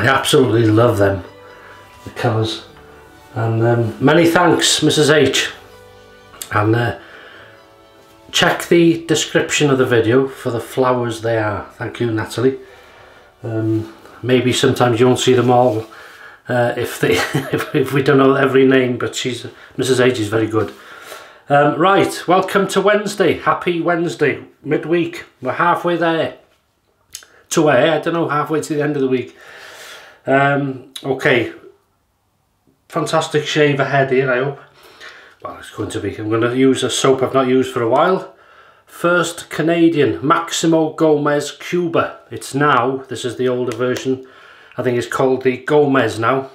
I absolutely love them, the colours. And um, many thanks, Mrs. H. And uh, check the description of the video for the flowers they are. Thank you, Natalie. Um, maybe sometimes you won't see them all uh, if they if, we don't know every name, but she's Mrs. H is very good. Um, right, welcome to Wednesday. Happy Wednesday, midweek. We're halfway there. To where? I don't know, halfway to the end of the week. Um, okay, fantastic shave ahead here, I hope. Well, it's going to be. I'm going to use a soap I've not used for a while. First Canadian Maximo Gomez Cuba. It's now, this is the older version, I think it's called the Gomez now.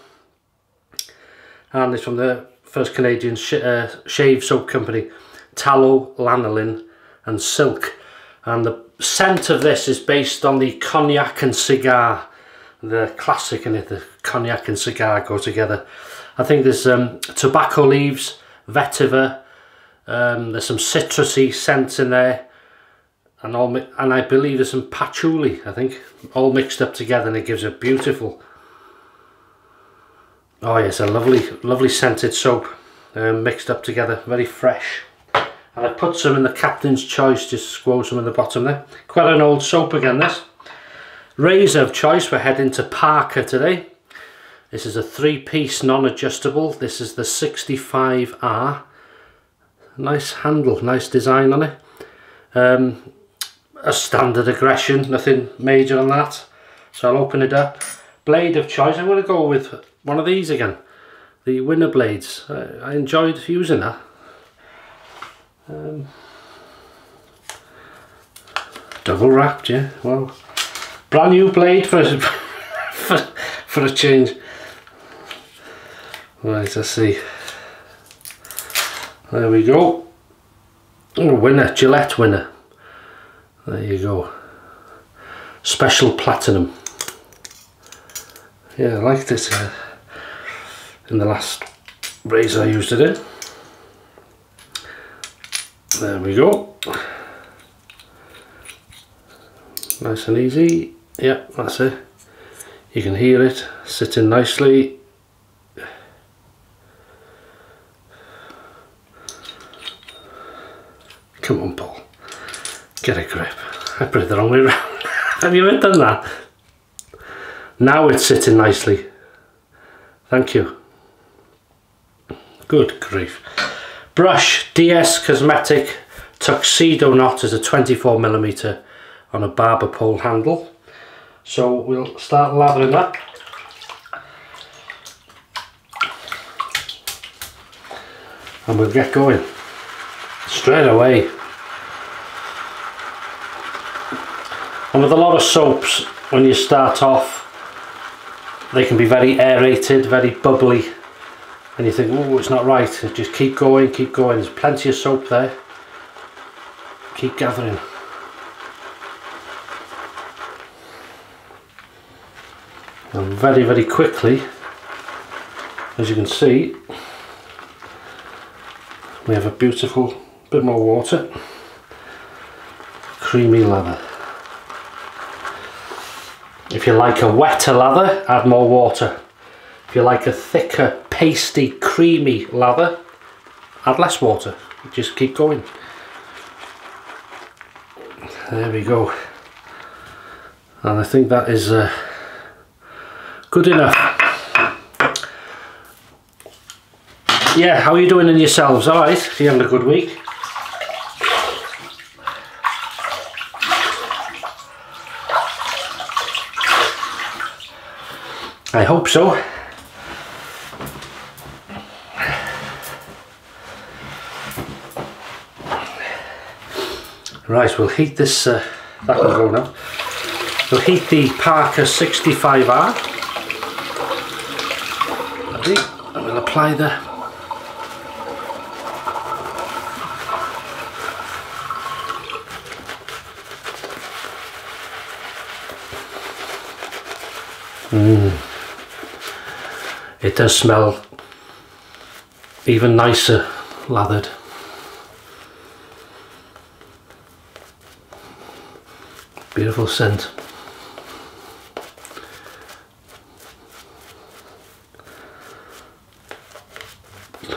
And it's from the first Canadian sh uh, shave soap company, Tallow, Lanolin and Silk. And the scent of this is based on the cognac and cigar. The classic and the cognac and cigar go together. I think there's um, tobacco leaves, vetiver, um, there's some citrusy scents in there, and all and I believe there's some patchouli. I think all mixed up together, and it gives a beautiful. Oh yes, a lovely, lovely scented soap, um, mixed up together, very fresh. And I put some in the Captain's Choice, just squoze some in the bottom there. Quite an old soap again, this. Razor of choice, we're heading to Parker today. This is a three-piece non-adjustable. This is the 65R nice handle nice design on it. Um, a standard aggression nothing major on that. So I'll open it up. Blade of choice I'm going to go with one of these again. The winner blades. I, I enjoyed using that. Um, double wrapped yeah well brand new blade for for, for a change right let's see there we go. Oh, winner, Gillette winner. There you go. Special platinum. Yeah, I like this uh, in the last razor I used it in. There we go. Nice and easy. Yeah, that's it. You can hear it sitting nicely Come on, Paul. Get a grip. I put it the wrong way around. Have you ever done that? Now it's sitting nicely. Thank you. Good grief. Brush DS Cosmetic Tuxedo Knot is a 24 millimeter on a barber pole handle. So we'll start lathering that. And we'll get going straight away. And with a lot of soaps, when you start off, they can be very aerated, very bubbly, and you think, oh, it's not right. Just keep going, keep going. There's plenty of soap there. Keep gathering. And very, very quickly, as you can see, we have a beautiful bit more water, creamy lather. If you like a wetter lather, add more water. If you like a thicker, pasty, creamy lather, add less water. Just keep going. There we go. And I think that is uh, good enough. Yeah, how are you doing in yourselves? Alright, you having a good week? I hope so. Right, we'll heat this, uh, that can go now. We'll heat the Parker 65R. Ready? And we'll apply the Mm it does smell even nicer lathered. Beautiful scent.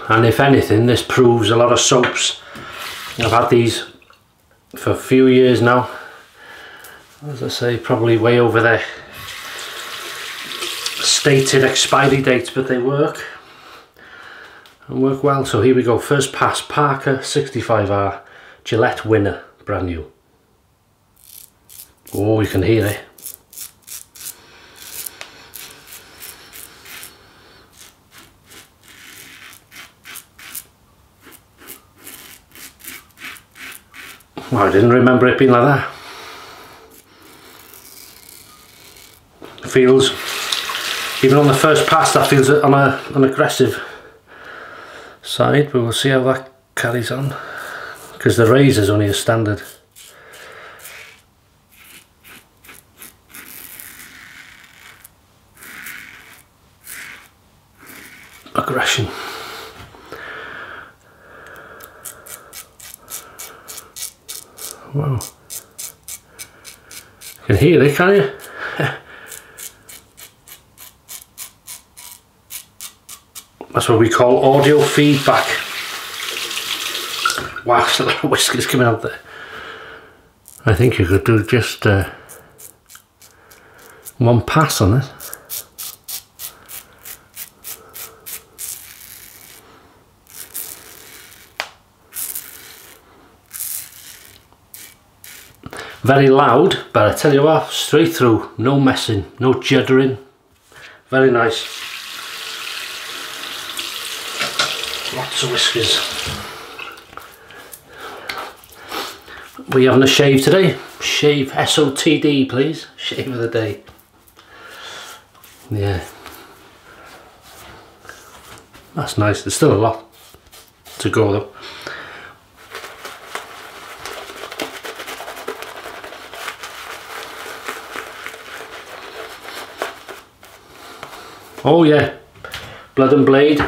And if anything this proves a lot of soaps. I've had these for a few years now. As I say probably way over their stated expiry dates but they work. And work well. So here we go. First pass Parker 65R Gillette winner brand new. Oh you can hear it Well, I didn't remember it being like that. Feels, even on the first pass, that feels on a, an aggressive side, but we'll see how that carries on. Because the razor's only a standard. Aggression. Wow. You can hear it, can you? That's what we call audio feedback. Wow, there's a lot of whiskers coming out there. I think you could do just uh, one pass on it. Very loud, but I tell you what, straight through, no messing, no juddering. Very nice. Lots of whiskers. We having a shave today? Shave SOTD please. Shave of the day. Yeah. That's nice. There's still a lot to go though. Oh yeah, Blood and Blade.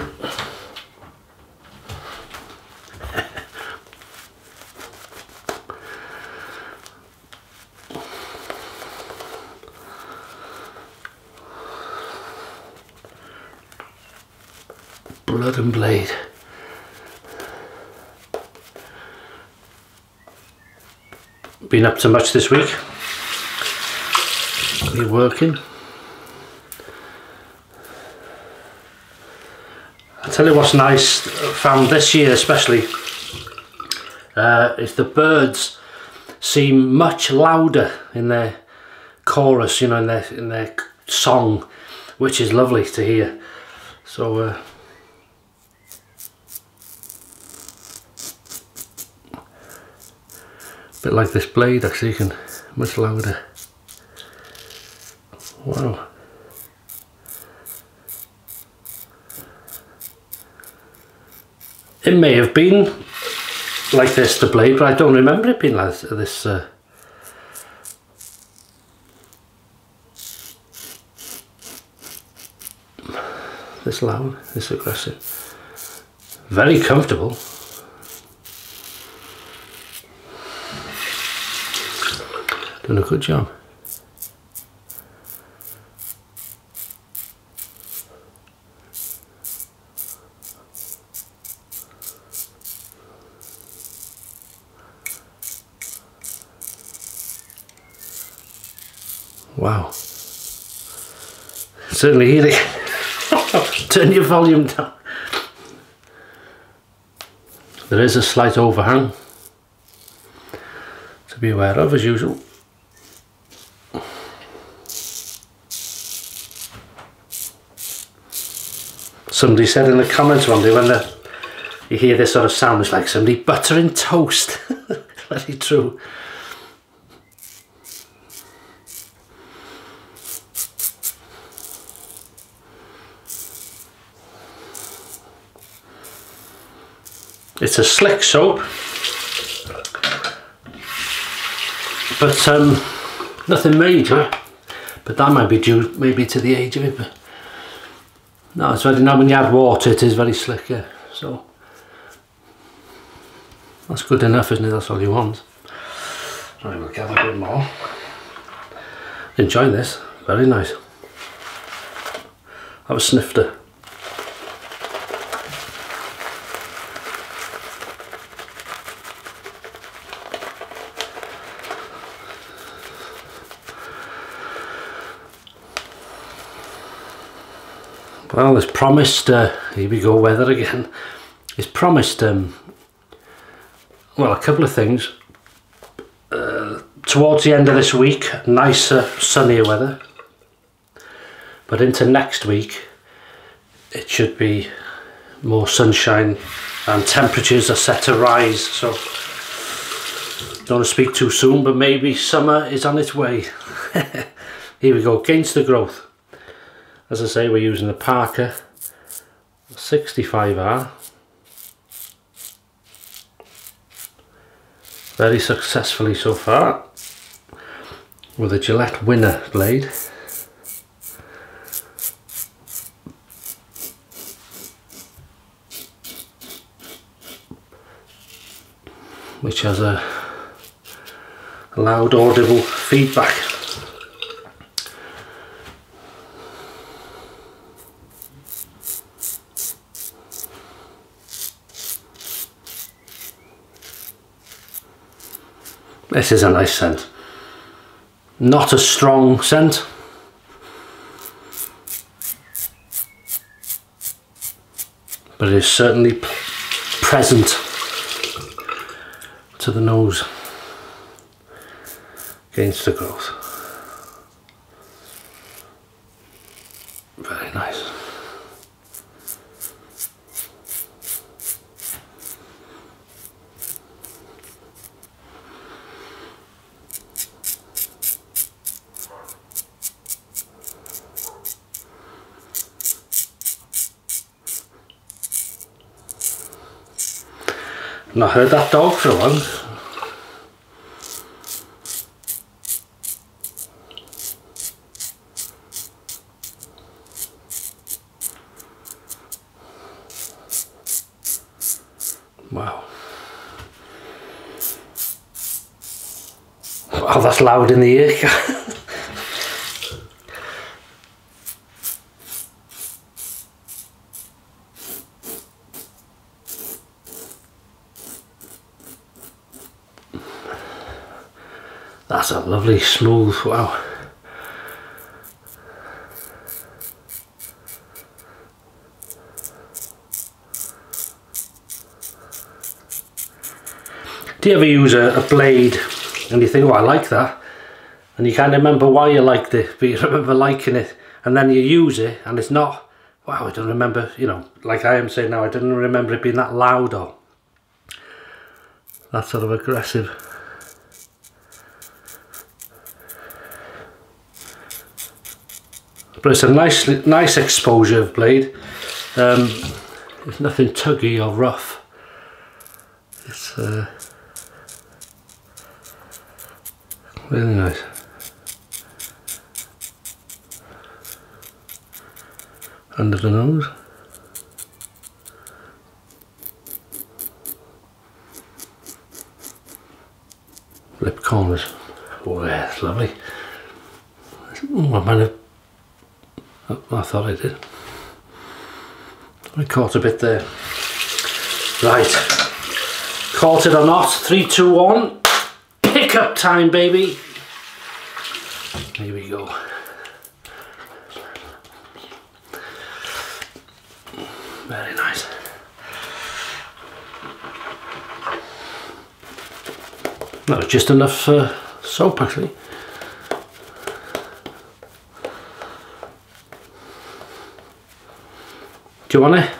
Blood and Blade. Been up to much this week? You working? Tell you what's nice found this year especially. Uh, is the birds seem much louder in their chorus you know in their in their song which is lovely to hear. So uh, bit like this blade actually you can much louder. Wow It may have been like this, the blade, but I don't remember it being like this. Uh, this loud, this aggressive. Very comfortable. Doing a good job. Wow. Certainly hear it. Turn your volume down. There is a slight overhang to be aware of as usual. Somebody said in the comments one day when the, you hear this sort of sound, it's like somebody buttering toast. Very true. It's a slick soap, but um, nothing major. But that might be due maybe to the age of it. But no, it's very now when you add water, it is very slick. Yeah, so that's good enough, isn't it? That's all you want. Right, we'll get a bit more. Enjoy this. Very nice. Have a snifter. Well, it's promised, uh, here we go, weather again. It's promised, um, well, a couple of things. Uh, towards the end of this week, nicer, sunnier weather. But into next week, it should be more sunshine and temperatures are set to rise. So, don't want to speak too soon, but maybe summer is on its way. Here we go, against the growth. As I say, we're using the Parker 65R. Very successfully so far with a Gillette Winner blade. which has a loud audible feedback This is a nice scent. Not a strong scent. But it is certainly present to the nose against the growth. Very nice. and I heard that dog filling. Wow. Oh, that's loud in the ear. That's a lovely smooth, wow. Do you ever use a, a, blade and you think, oh, I like that, and you can't remember why you liked it, but you remember liking it, and then you use it, and it's not, wow, I don't remember, you know, like I am saying now, I didn't remember it being that loud or that sort of aggressive. But it's a nice nice exposure of blade. Um, it's nothing tuggy or rough. It's uh, really nice. Under the nose. Lip corners. Oh yeah, it's lovely. I might have I thought I did. I caught a bit there. Right. Caught it or not. Three, two, one. Pickup time, baby. Here we go. Very nice. No, just enough uh, soap actually. Do you want it?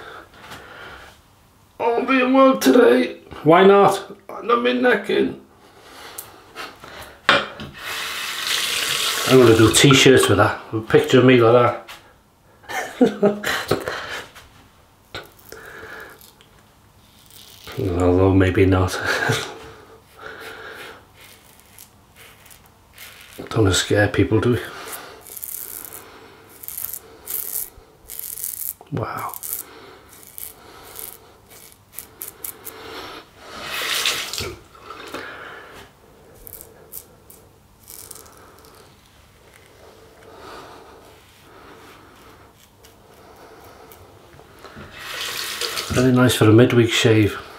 I'm being well today. Why not? I'm in necking. I'm to do t-shirts with that. A picture of me like that. Although maybe not. Don't want to scare people, do we? Wow. Very for a midweek shave.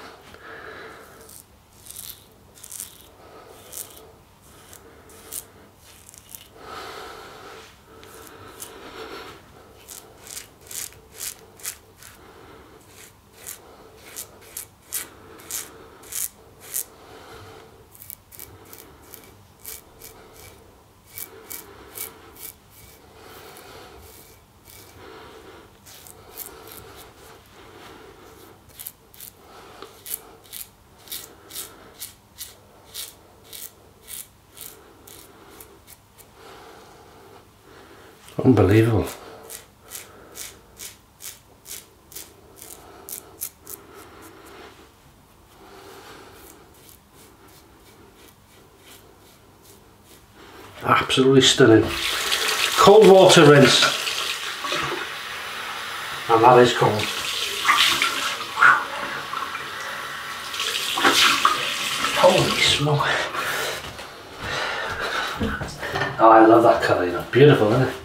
Unbelievable. Absolutely stunning. Cold water rinse. And that is cold. Holy smoke. Oh, I love that colour, you know. Beautiful, isn't it?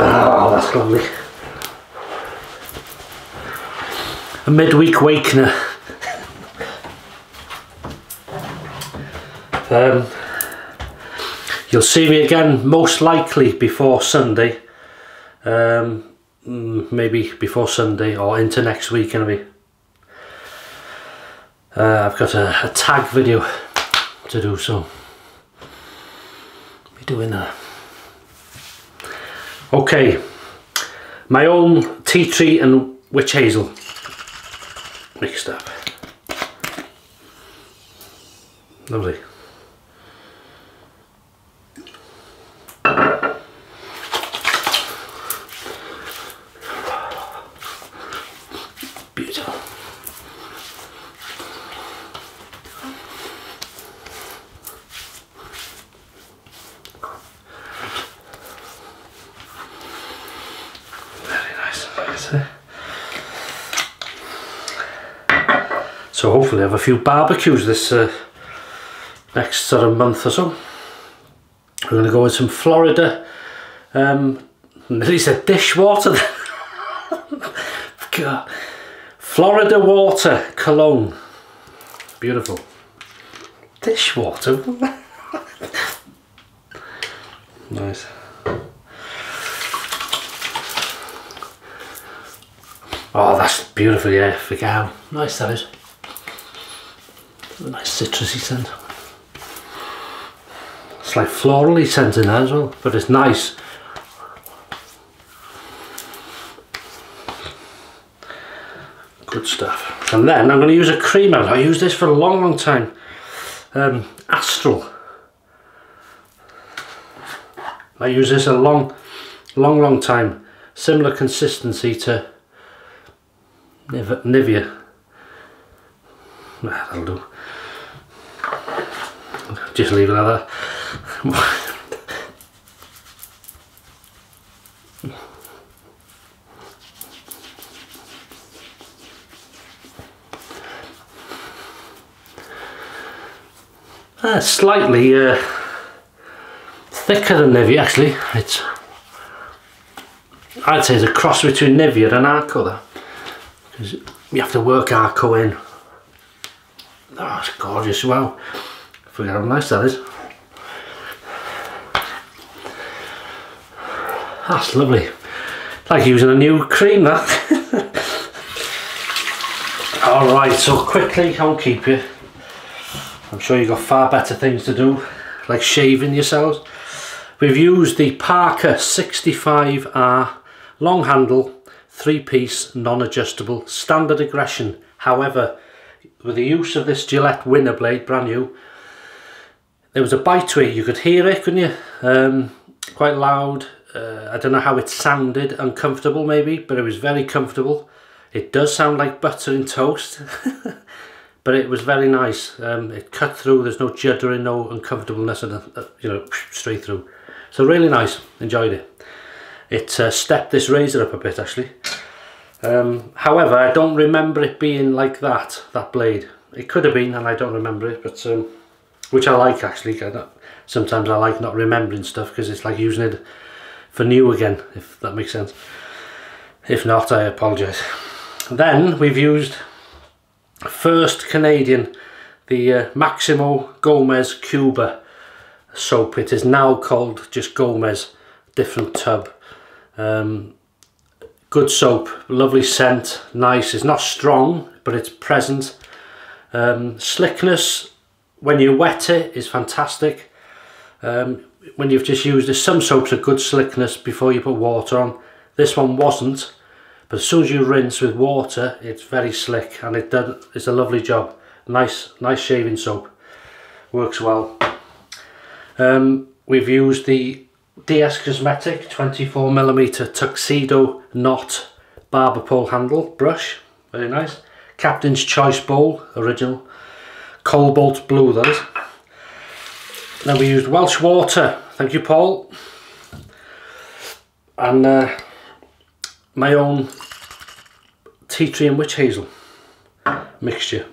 Oh, that's lovely. A midweek wakener. um, you'll see me again most likely before Sunday. Um, mm, maybe before Sunday or into next week anyway. Uh, I've got a, a tag video to do so. Be doing that. Okay, my own tea tree and witch hazel mixed up. Lovely. Beautiful. Very nice. So hopefully have a few barbecues this uh, next sort of month or so. We're going to go with some Florida, um, nearly said dishwater. God. Florida water cologne. Beautiful. Dishwater. nice. Oh, that's beautiful, yeah. Forget how nice that is. Nice citrusy scent. It's like florally scent in there as well, but it's nice. Good stuff. And then I'm going to use a creamer. I used this for a long, long time. Um, Astral. I use this a long, long, long time. Similar consistency to Nivea. Nah, that'll do. Just leave it like that. Uh, slightly uh, thicker than Nivea actually. It's I'd say it's a cross between Nivea and Arko there. Because you have to work Arko in. Oh, it's gorgeous. Wow. Forget how nice that is. That's lovely. Like using a new cream that. Alright, so quickly, I won't keep you. I'm sure you've got far better things to do, like shaving yourselves. We've used the Parker 65R long handle, three piece, non-adjustable, standard aggression. However, with the use of this Gillette winner blade, brand new, there was a bite to it, you could hear it, couldn't you? Um, quite loud, uh, I don't know how it sounded, uncomfortable maybe, but it was very comfortable. It does sound like butter in toast. but it was very nice. Um, it cut through, there's no juddering, no uncomfortableness, and uh, you know, straight through. So really nice, enjoyed it. It uh, stepped this razor up a bit actually. Um, however, I don't remember it being like that, that blade. It could have been, and I don't remember it, but um, which I like actually. I sometimes I like not remembering stuff because it's like using it for new again, if that makes sense. If not, I apologise. Then we've used first Canadian, the uh, Maximo Gomez Cuba soap. It is now called just Gomez, different tub. Um, good soap, lovely scent, nice. It's not strong, but it's present. Um, slickness, when you wet it, is fantastic. Um, when you've just used some soaps are good slickness before you put water on. This one wasn't, but as soon as you rinse with water it's very slick and it does it's a lovely job. Nice nice shaving soap. Works well. Um, we've used the DS Cosmetic 24mm Tuxedo Knot barber pole handle brush. Very nice. Captain's Choice Bowl original Cobalt Blue that is. Then we used Welsh Water. Thank you Paul. And uh, my own tea tree and witch hazel mixture.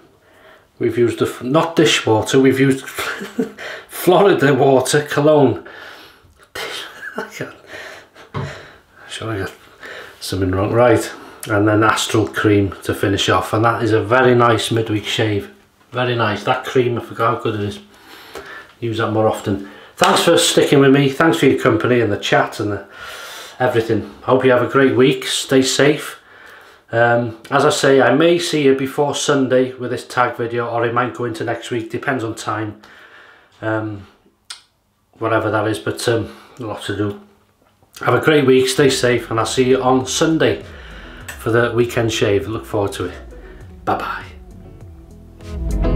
We've used the not dish water, we've used Florida water cologne. Sure I got something wrong? Right. And then astral cream to finish off. And that is a very nice midweek shave very nice that cream I forgot how good it is use that more often thanks for sticking with me thanks for your company and the chat and the everything. Hope you have a great week. Stay safe. Um, as I say, I may see you before Sunday with this tag video or it might go into next week. Depends on time. Um, whatever that is, but um, a lot to do. Have a great week. Stay safe and I'll see you on Sunday for the weekend shave. Look forward to it. Bye-bye.